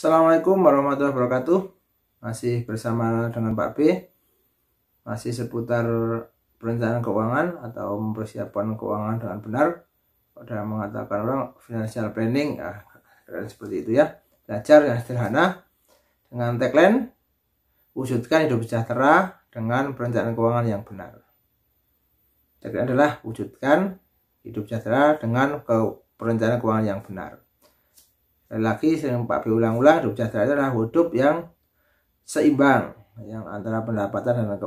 Assalamualaikum warahmatullahi wabarakatuh. Masih bersama dengan Pak B. Masih seputar perencanaan keuangan Atau mempersiapkan keuangan dengan benar. Pada mengatakan orang financial planning ya, Seperti itu ya. Belajar yang sederhana Dengan tagline Wujudkan hidup sejahtera Dengan perencanaan keuangan yang benar. Tagline adalah Wujudkan hidup sejahtera dengan perencanaan keuangan yang benar lagi sering Pak B ulang-ulang sejahtera itu adalah hidup yang seimbang yang antara pendapatan dan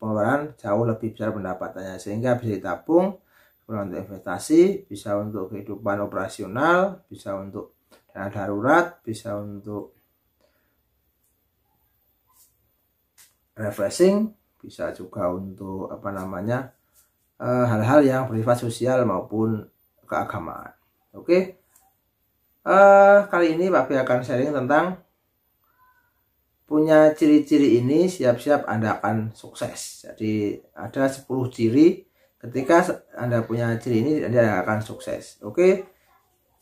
pengeluaran jauh lebih besar pendapatannya sehingga bisa ditabung untuk investasi bisa untuk kehidupan operasional bisa untuk dana darurat bisa untuk refreshing bisa juga untuk apa namanya eh, hal-hal yang bersifat sosial maupun keagamaan oke okay? Uh, kali ini Pak akan sharing tentang punya ciri-ciri ini siap-siap Anda akan sukses. Jadi ada 10 ciri ketika Anda punya ciri ini Anda akan sukses. Oke.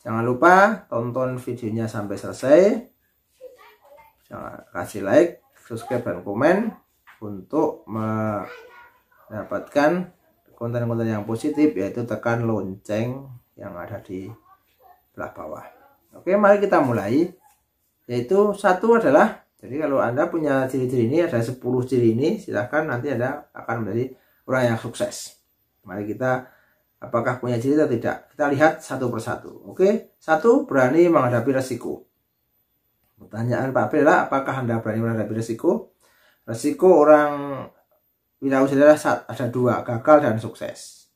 Jangan lupa tonton videonya sampai selesai. Jangan kasih like, subscribe dan komen untuk mendapatkan konten-konten yang positif yaitu tekan lonceng yang ada di belah bawah. Oke, mari kita mulai. Yaitu satu adalah jadi kalau Anda punya ciri-ciri ini ada 10 ciri ini silahkan nanti Anda akan menjadi orang yang sukses. Mari kita apakah punya ciri atau tidak. Kita lihat satu persatu. Oke, satu berani menghadapi resiko. Pertanyaan Pak Bela, apakah Anda berani menghadapi resiko? Resiko orang wirausaha ada dua, gagal dan sukses.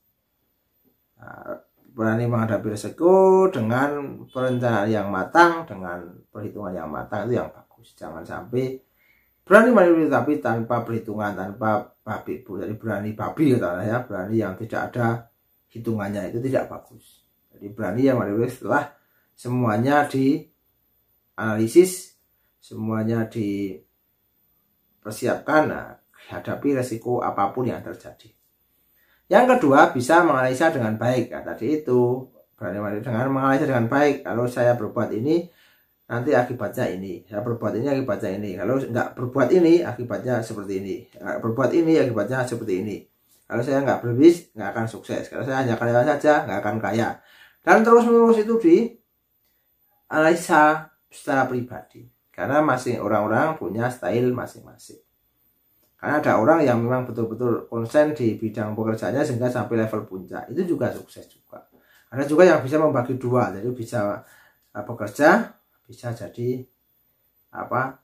Nah, berani menghadapi resiko dengan perencanaan yang matang dengan perhitungan yang matang itu yang bagus. Jangan sampai berani menghadapi tapi tanpa perhitungan tanpa babi bu. Jadi berani babi ya ya. Berani yang tidak ada hitungannya itu tidak bagus. Jadi berani yang menghadapi setelah semuanya di analisis semuanya dipersiapkan nah, hadapi resiko apa pun yang terjadi yang kedua, bisa menganalisa dengan baik. Nah, tadi itu dengan menganalisa dengan baik. Kalau saya berbuat ini, nanti akibatnya ini. Saya berbuat ini, akibatnya ini. Kalau nggak berbuat ini, akibatnya seperti ini. Nggak berbuat ini, akibatnya seperti ini. Kalau saya nggak berbis, nggak akan sukses. Kalau saya hanya karyawan saja, nggak akan kaya. Dan terus-menerus itu di analisa secara pribadi. Karena masing orang-orang punya style masing-masing. Karena ada orang yang memang betul-betul konsen di bidang pekerjaannya sehingga sampai level puncak. Itu juga sukses juga. Ada juga yang bisa membagi dua, jadi bisa bekerja, bisa jadi apa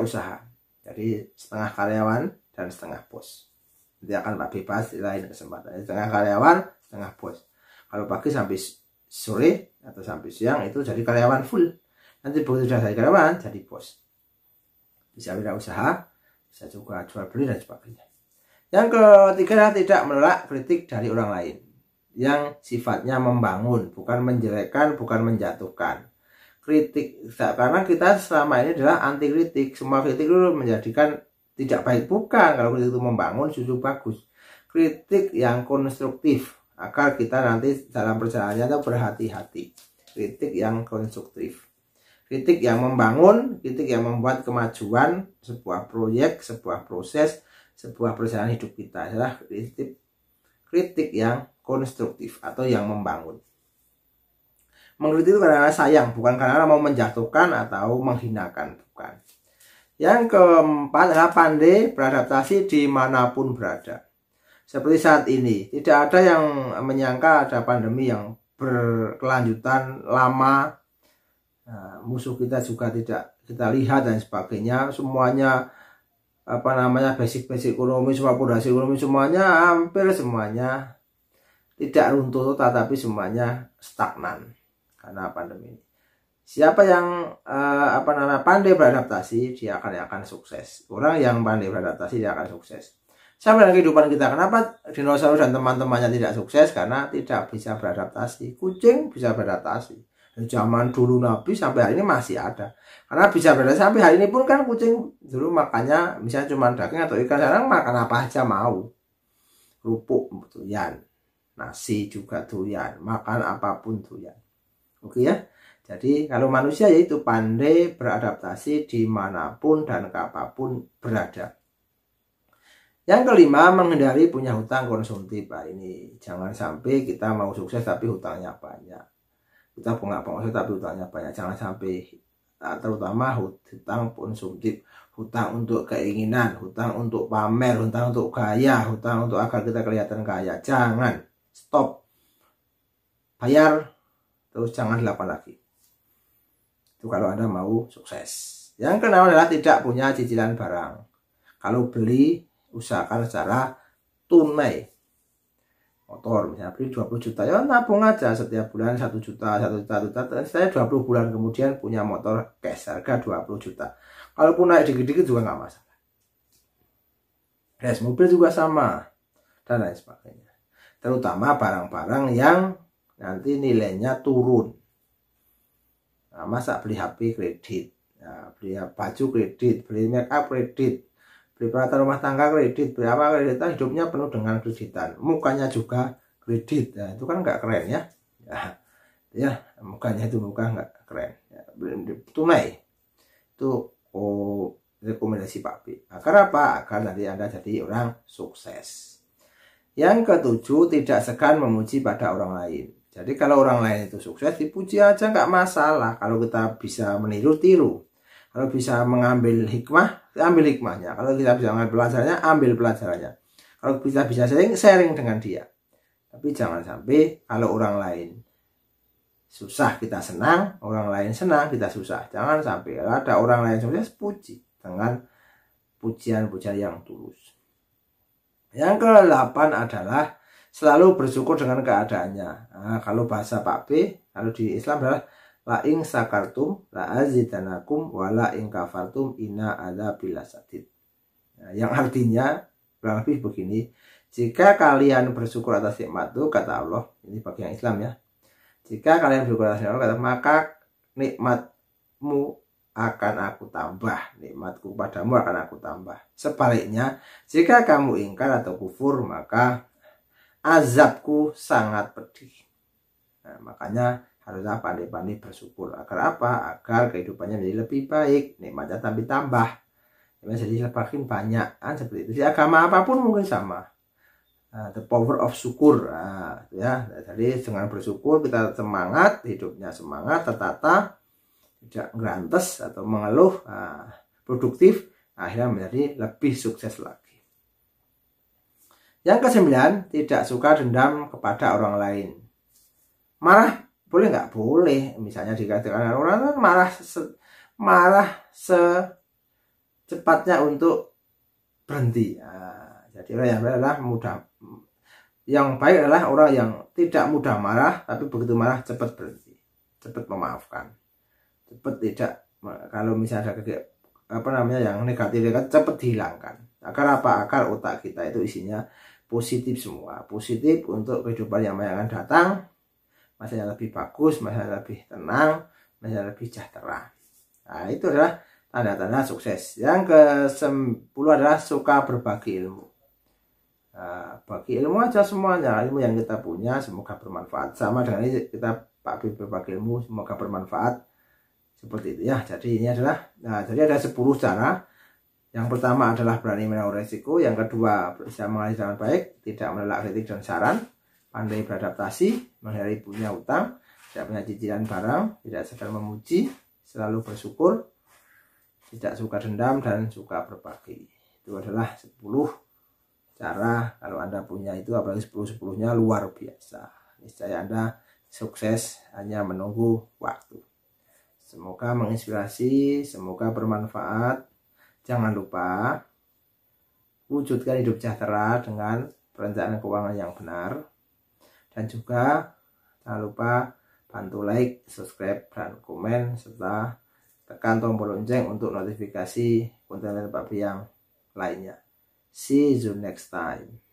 usaha. Jadi setengah karyawan dan setengah bos. Nanti akan Pak bebas di lain kesempatan. Jadi, setengah karyawan, setengah bos. Kalau pagi sampai sore atau sampai siang itu jadi karyawan full. Nanti begitu sudah jadi karyawan, jadi bos bisa usaha, bisa juga jual beli dan sebagainya. Yang ketiga tidak menolak kritik dari orang lain yang sifatnya membangun, bukan menjelekkan, bukan menjatuhkan. Kritik karena kita selama ini adalah anti kritik. Semua kritik itu menjadikan tidak baik bukan kalau kritik itu membangun justru bagus. Kritik yang konstruktif agar kita nanti dalam perjalanannya itu berhati-hati. Kritik yang konstruktif kritik yang membangun, kritik yang membuat kemajuan sebuah proyek, sebuah proses, sebuah perjalanan hidup kita adalah kritik kritik yang konstruktif atau yang membangun. Mengkritik itu karena sayang, bukan karena mau menjatuhkan atau menghinakan, bukan. Yang keempat adalah pandai beradaptasi di mana pun berada. Seperti saat ini, tidak ada yang menyangka ada pandemi yang berkelanjutan lama Nah, musuh kita juga tidak kita lihat dan sebagainya semuanya apa namanya basic-basic ekonomi semua fondasi ekonomi semuanya hampir semuanya tidak runtuh tetapi semuanya stagnan karena pandemi ini. Siapa yang uh, apa namanya pandai beradaptasi dia akan akan sukses. Orang yang pandai beradaptasi dia akan sukses. Sama dengan kehidupan kita. Kenapa dinosaurus dan teman-temannya tidak sukses? Karena tidak bisa beradaptasi. Kucing bisa beradaptasi zaman dulu Nabi sampai hari ini masih ada karena bisa berada sampai hari ini pun kan kucing dulu makannya misalnya cuma daging atau ikan sekarang makan apa aja mau kerupuk tuyan nasi juga tuyan makan apa pun tuyan oke ya Jadi kalau manusia yaitu pandai beradaptasi di mana pun dan kapan pun berada. Yang kelima, menghindari punya hutang konsumtif. Nah, ini jangan sampai kita mau sukses tapi hutangnya banyak. Kita punya pengusaha tapi hutangnya banyak. Jangan sampai nah, terutama hutang konsumtif, hutang untuk keinginan, hutang untuk pamer, hutang untuk gaya, hutang untuk agar kita kelihatan kaya. Jangan stop. Bayar terus jangan dilakukan lagi. Itu kalau Anda mau sukses. Yang keenam adalah tidak punya cicilan barang. Kalau beli, usahakan secara tunai. Motor misalnya beli 20 juta, ya nabung aja setiap bulan 1 juta, 1 juta, 1 juta. Saya 20 bulan kemudian punya motor cash harga 20 juta. Kalaupun naik dikit-dikit juga nggak masalah. Res mobil juga sama dan lain sebagainya. Terutama barang-barang yang nanti nilainya turun nah, masa beli HP kredit nah, beli baju kredit beli make up kredit beli peralatan rumah tangga kredit. Beli apa kredit? Nah, hidupnya penuh dengan kreditan. Mukanya juga kredit. Nah, itu kan nggak keren ya? Ya, ya mukanya itu muka nggak keren. Ya, tunai. Itu oh, rekomendasi Pak B. Agar apa? Agar nanti anda jadi orang sukses. Yang ketujuh tidak segan memuji pada orang lain. Jadi kalau orang lain itu sukses dipuji aja nggak masalah. Kalau kita bisa meniru tiru. Kalau bisa mengambil hikmah, ambil hikmahnya. Kalau kita bisa mengambil pelajarannya, ambil pelajarannya. Kalau kita bisa sharing, sharing dengan dia. Tapi jangan sampai kalau orang lain susah kita senang, orang lain senang kita susah. Jangan sampai ada orang lain sukses puji dengan pujian-pujian yang tulus. Yang ke-8 adalah selalu bersyukur dengan keadaannya. Nah, kalau bahasa Pak B, kalau di Islam adalah la ing sakartum la azidanakum wa la ing kafartum inna ada bilasadid. Nah, yang artinya kurang lebih begini, jika kalian bersyukur atas nikmat itu kata Allah, ini bagi yang Islam ya. Jika kalian bersyukur atas nikmat kata maka nikmatmu akan aku tambah, nikmatku padamu akan aku tambah. Sebaliknya, jika kamu ingkar atau kufur, maka azabku sangat pedih. Nah, makanya haruslah pandai-pandai bersyukur. Agar apa? Agar kehidupannya menjadi lebih baik, nikmatnya tapi tambah. Jadi semakin banyak, kan seperti itu. Di agama apa pun mungkin sama. Nah, the power of syukur, nah, ya. Jadi dengan bersyukur kita semangat, hidupnya semangat, tertata, tidak gerantes atau mengeluh, nah, produktif, akhirnya menjadi lebih sukses lagi. Yang kesembilan, tidak suka dendam kepada orang lain. Marah boleh nggak? Boleh. Misalnya dikatakan orang kan marah se, marah secepatnya untuk berhenti. Nah, jadi orang yang adalah mudah yang baik adalah orang yang tidak mudah marah tapi begitu marah cepat berhenti cepat memaafkan cepat tidak kalau misalnya ada apa namanya yang negatif negatif cepat dihilangkan agar apa agar otak kita itu isinya positif semua positif untuk kehidupan yang akan datang masa yang lebih bagus masa yang lebih tenang masa yang lebih sejahtera. Nah itu adalah tanda-tanda sukses. Yang ke 10 adalah suka berbagi ilmu. Nah, bagi ilmu aja semuanya. Ilmu yang kita punya semoga bermanfaat. Sama dengan ini kita Pak berbagi ilmu semoga bermanfaat. Seperti itu ya. Jadi ini adalah nah jadi ada 10 cara. Yang pertama adalah berani menanggung resiko, yang kedua bisa mengalih dengan baik, tidak menolak kritik dan saran, pandai beradaptasi, menghindari punya utang, tidak punya cicilan barang, tidak sedang memuji, selalu bersyukur, tidak suka dendam dan suka berbagi. Itu adalah 10 cara kalau Anda punya itu apalagi 10 10-nya luar biasa. Niscaya Anda sukses hanya menunggu waktu. Semoga menginspirasi, semoga bermanfaat. Jangan lupa wujudkan hidup sejahtera dengan perencanaan keuangan yang benar. Dan juga jangan lupa bantu like, subscribe, dan komen serta tekan tombol lonceng untuk notifikasi konten Pak yang lainnya. See you next time.